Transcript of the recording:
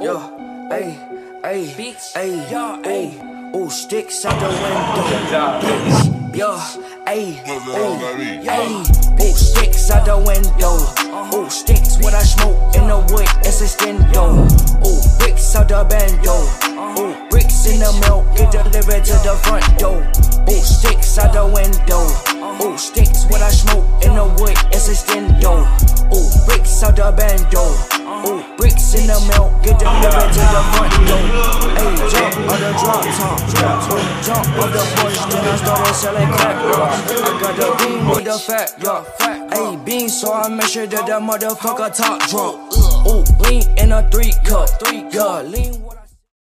Yeah, ayy, ayy, ayy, yeah, ayy. Ooh, sticks out the window. Yo, ayy, ayy, ayy. Ooh, sticks out the window. Ooh, sticks what I smoke in the wood, it's a stendo. Ooh, bricks out the bando. Ooh, bricks in the milk, get delivered to the front door. Ooh, sticks out the window. Ooh, sticks what I smoke in the wood, it's a stendo. Ooh, bricks out the bando. Ooh, bricks in the milk, get the delivered to the front door. Ayy, jump on the drop top. Jump on the porch, then I started selling crack. Yeah. I got the beam with the fat, yeah. Fat bean, so I make sure that the motherfucker top drunk. Ooh, lean in a three cup, yeah, lean.